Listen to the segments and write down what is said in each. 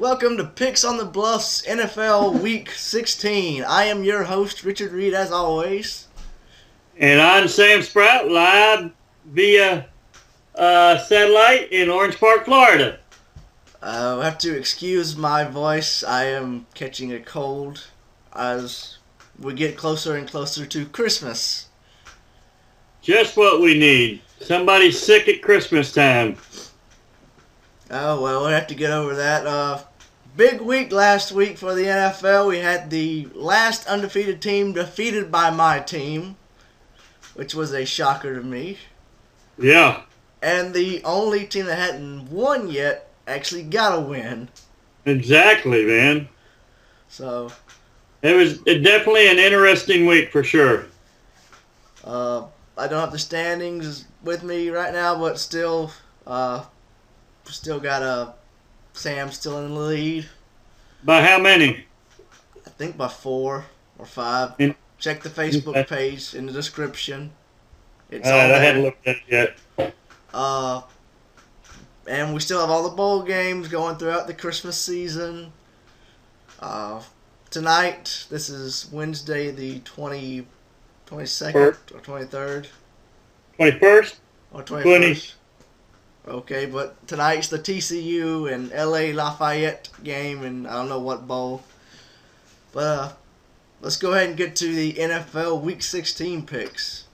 Welcome to Picks on the Bluffs NFL Week 16. I am your host, Richard Reid, as always. And I'm Sam Sprout, live via uh, satellite in Orange Park, Florida. Uh, I have to excuse my voice. I am catching a cold as we get closer and closer to Christmas. Just what we need. Somebody sick at Christmas time. Oh, well, we'll have to get over that. Uh, big week last week for the NFL. We had the last undefeated team defeated by my team, which was a shocker to me. Yeah, And the only team that hadn't won yet actually got a win. exactly, man. So, It was definitely an interesting week for sure. uh, I don't have the standings with me right now, but still, uh, still got a Sam still in the lead. By how many? I think by four or five. In- Check the Facebook page in the description. It's Uh, I haven't looked at it yet. Uh, and we still have all the bowl games going throughout the Christmas season. Uh, tonight, this is Wednesday, the 20, 22nd or 23rd 21st? or 21st. 20. 21st. Okay, but tonight's the TCU and LA Lafayette game, and I don't know what bowl. But uh, let's go ahead and get to the NFL Week 16 picks.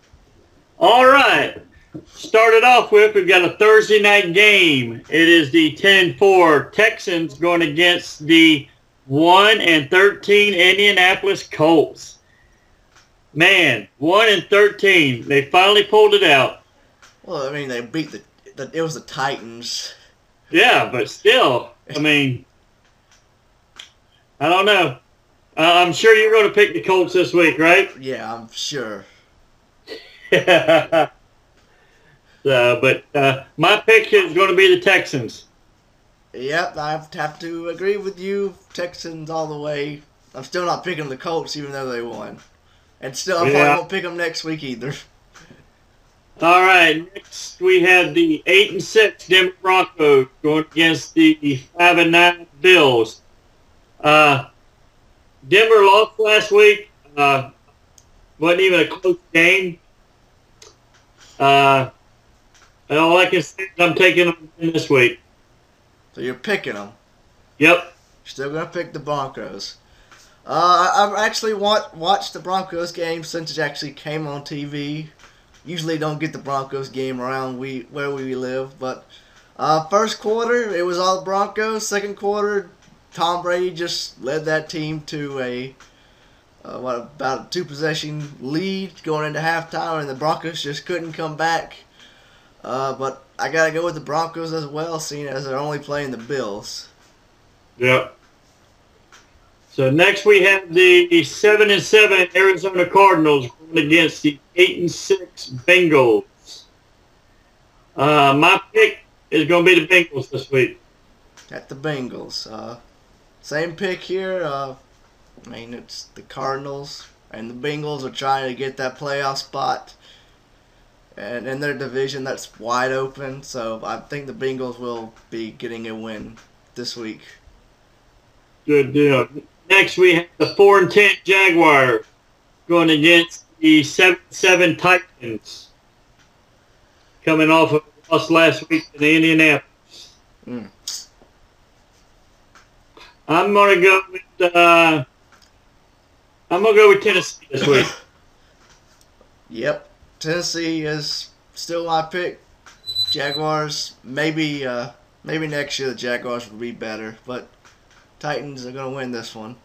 All right. Started off with, we've got a Thursday night game. It is the 10-4 Texans going against the 1 and 13 Indianapolis Colts. Man, 1 and 13. They finally pulled it out. Well, I mean, they beat the, the it was the Titans. Yeah, but still, I mean, I don't know. Uh, I'm sure you're going to pick the Colts this week, right? Yeah, I'm sure. so, but uh, my pick is going to be the Texans. Yep, I have to, have to agree with you. Texans all the way. I'm still not picking the Colts, even though they won. And still, I probably Yeah. won't pick them next week either. All right, next we have the eight and six Denver Broncos going against the five and nine Bills. Uh, Denver lost last week. Uh, wasn't even a close game. Uh, and all I can say is I'm taking them in this week. So you're picking them. Yep. Still gonna pick the Broncos. Uh, I- I've actually wa- watched the Broncos game since it actually came on TV. Usually don't get the Broncos game around we where we live, but uh, first quarter it was all Broncos. Second quarter, Tom Brady just led that team to a uh, what about a two possession lead going into halftime, and the Broncos just couldn't come back. Uh, but I gotta go with the Broncos as well, seeing as they're only playing the Bills. Yep. So next we have the seven and seven Arizona Cardinals going against the eight and six Bengals. Uh, my pick is going to be the Bengals this week. at the Bengals. Uh, same pick here. Uh, I mean, it's the Cardinals and the Bengals are trying to get that playoff spot, and in their division that's wide open. So I think the Bengals will be getting a win this week. Good deal. Next we have the four and ten Jaguars going against the seven seven Titans. Coming off of us last week in Indianapolis. Mm. I'm gonna go with uh, I'm gonna go with Tennessee this week. Yep, Tennessee is still my pick. Jaguars maybe uh, maybe next year the Jaguars will be better, but Titans are gonna win this one.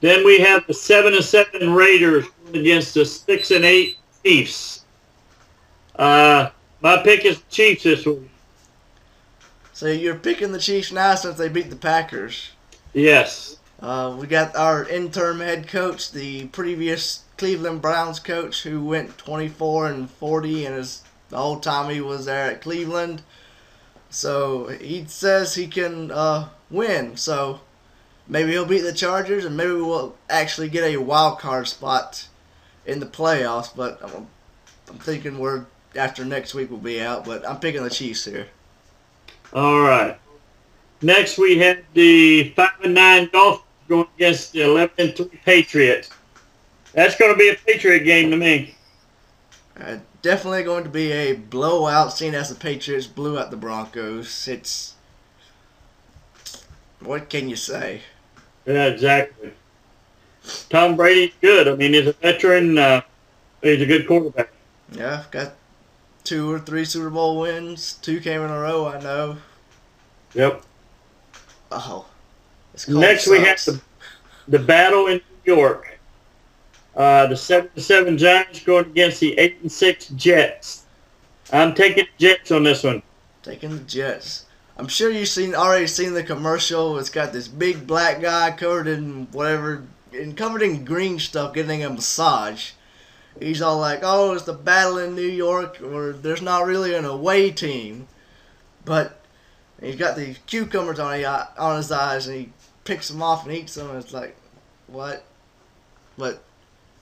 Then we have the seven and seven Raiders against the six and eight Chiefs. Uh, my pick is Chiefs this week. So you're picking the Chiefs now since they beat the Packers. Yes. Uh, we got our interim head coach, the previous Cleveland Browns coach, who went 24 and 40, and his the whole time he was there at Cleveland. So he says he can uh, win. So maybe he'll beat the Chargers, and maybe we'll actually get a wild card spot in the playoffs. But I'm, I'm thinking we're after next week we'll be out. But I'm picking the Chiefs here. All right. Next, we have the five and nine Dolphins going against the eleven and three Patriots. That's going to be a Patriot game to me. Uh, definitely going to be a blowout, seeing as the Patriots blew out the Broncos. It's what can you say? Yeah, exactly. Tom Brady's good. I mean, he's a veteran. Uh, he's a good quarterback. Yeah, got two or three Super Bowl wins. Two came in a row. I know. Yep. Oh. Next, we have the, the battle in New York. Uh, the seven seven Giants going against the eight and six Jets. I'm taking Jets on this one. Taking the Jets. I'm sure you've seen already seen the commercial. It's got this big black guy covered in whatever, and covered in green stuff, getting a massage. He's all like, "Oh, it's the battle in New York, or there's not really an away team," but he's got these cucumbers on, on his eyes, and he picks them off and eats them. And it's like, what? But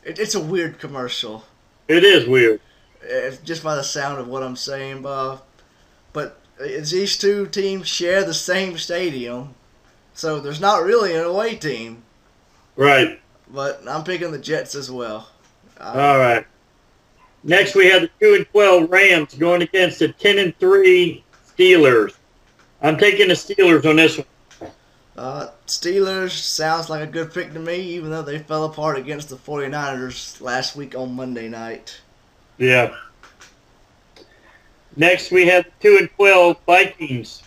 it, it's a weird commercial. It is weird. If, just by the sound of what I'm saying, but but these two teams share the same stadium, so there's not really an away team. Right. But I'm picking the Jets as well. Uh, All right. Next, we have the two and twelve Rams going against the ten and three Steelers. I'm taking the Steelers on this one. Uh, Steelers sounds like a good pick to me, even though they fell apart against the 49ers last week on Monday night. Yeah. Next, we have two and twelve Vikings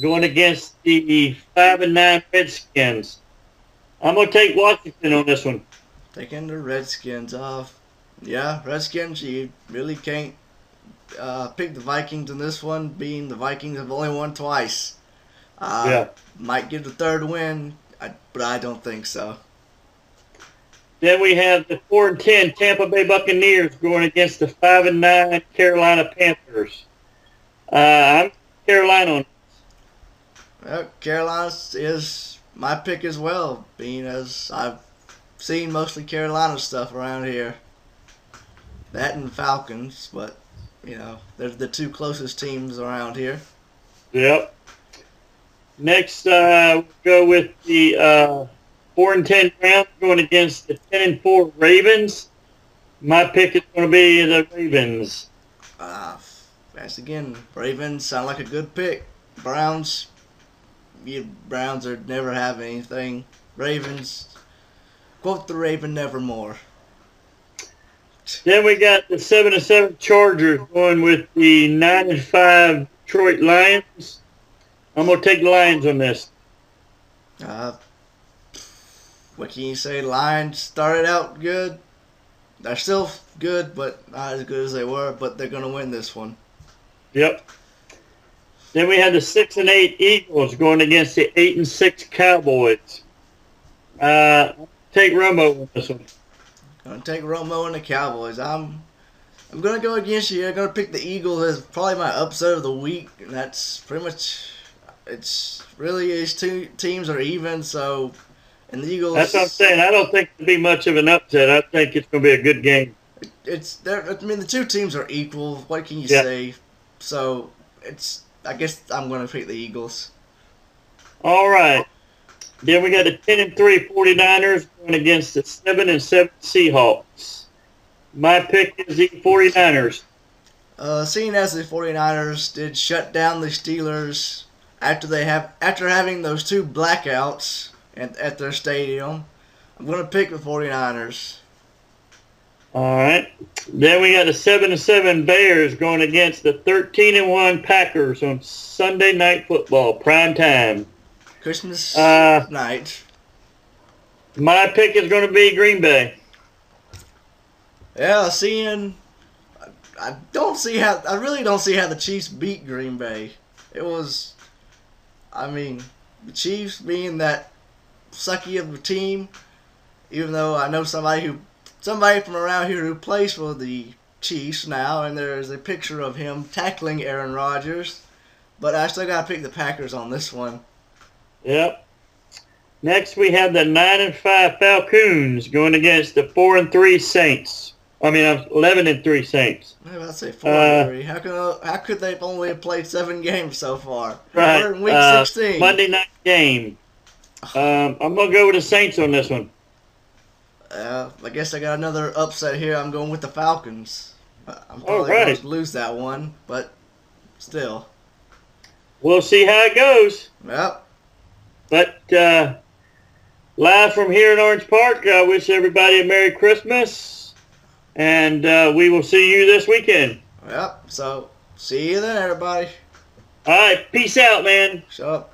going against the five and nine Redskins. I'm gonna take Washington on this one. Taking the Redskins off. Yeah, Redskins. You really can't uh, pick the Vikings in this one, being the Vikings have only won twice. Uh, yeah. Might get the third win, but I don't think so. Then we have the four and ten Tampa Bay Buccaneers going against the five and nine Carolina Panthers. Uh, I'm Carolina on. Well, Carolina is my pick as well, being as I've seen mostly Carolina stuff around here. That and Falcons, but you know they're the two closest teams around here. Yep. Next, uh, we'll go with the uh, four and ten Browns going against the ten and four Ravens. My pick is going to be the Ravens. Uh, that's again, Ravens sound like a good pick. Browns, you Browns are never have anything. Ravens, quote the Raven nevermore. Then we got the seven and seven Chargers going with the nine and five Detroit Lions. I'm gonna take the Lions on this. Uh, what can you say? Lions started out good. They're still good, but not as good as they were. But they're gonna win this one. Yep. Then we had the six and eight Eagles going against the eight and six Cowboys. Uh, take Romo on this one. Gonna take Romo and the Cowboys. I'm I'm gonna go against you. I'm gonna pick the Eagles as probably my upset of the week, and that's pretty much. It's really these two teams are even, so and the Eagles. That's what I'm saying. I don't think it'll be much of an upset. I think it's gonna be a good game. It's there. I mean, the two teams are equal. What can you yeah. say? So it's. I guess I'm gonna pick the Eagles. All right. Then we got the 10 and 3 49ers going against the 7 and 7 Seahawks. My pick is the 49ers. Uh, seeing as the 49ers did shut down the Steelers after they have after having those two blackouts at, at their stadium, I'm going to pick the 49ers. All right. Then we got the 7 and 7 Bears going against the 13 and 1 Packers on Sunday night football prime time. Christmas uh, night. My pick is going to be Green Bay. Yeah, seeing. I don't see how. I really don't see how the Chiefs beat Green Bay. It was. I mean, the Chiefs being that sucky of a team, even though I know somebody who. Somebody from around here who plays for the Chiefs now, and there's a picture of him tackling Aaron Rodgers. But I still got to pick the Packers on this one. Yep. Next, we have the nine and five Falcons going against the four and three Saints. I mean, I'm 11 and three Saints. Maybe I'd say four Uh, and three. How could how could they have only played seven games so far? Right. We're in week uh, sixteen. Monday night game. Um, I'm gonna go with the Saints on this one. Uh, I guess I got another upset here. I'm going with the Falcons. I'm probably right. going to lose that one, but still. We'll see how it goes. Yep. But uh, live from here in Orange Park, I wish everybody a Merry Christmas, and uh, we will see you this weekend. Yep. So see you then, everybody. All right, peace out, man. Shut up.